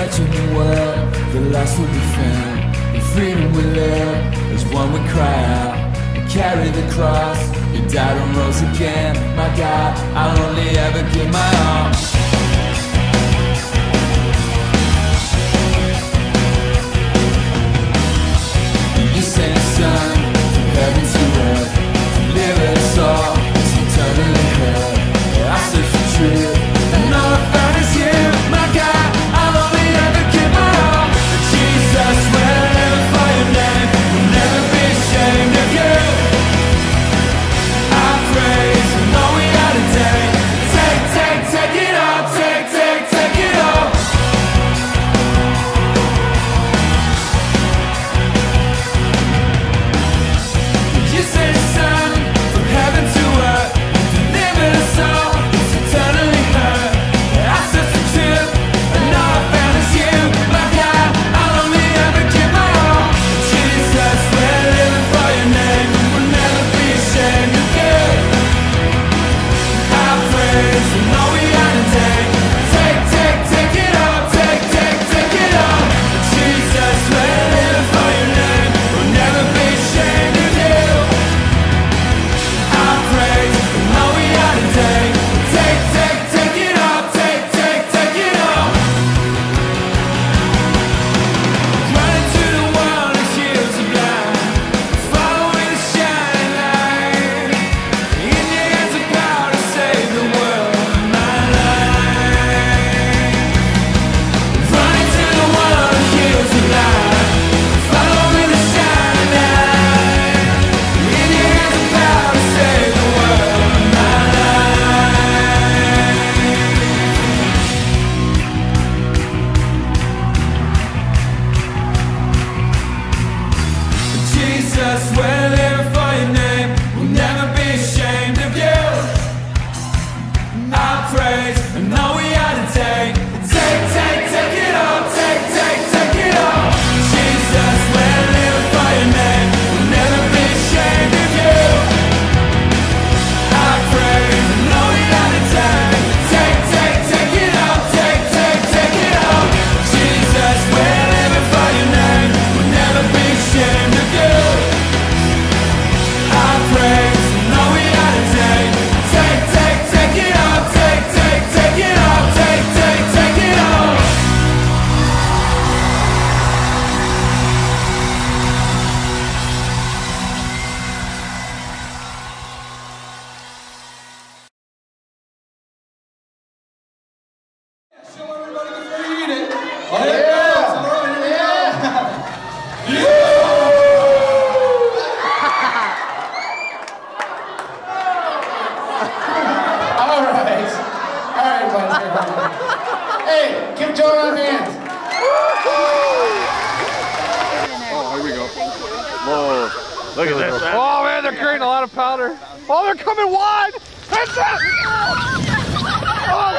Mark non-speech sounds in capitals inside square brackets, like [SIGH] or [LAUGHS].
Searching the world, the lost will be found. And freedom we live as one we cry out and carry the cross. You died and rose again, my God. I'll only ever give my all. Live it all, it's eternally hell. I search the truth. always [LAUGHS] All right. All right, buddy. Hey, give Jonah a hand. Oh, here we go. Whoa. Look at this. Oh, man, they're creating a lot of powder. Oh, they're coming wide. Heads up. [LAUGHS] Oh.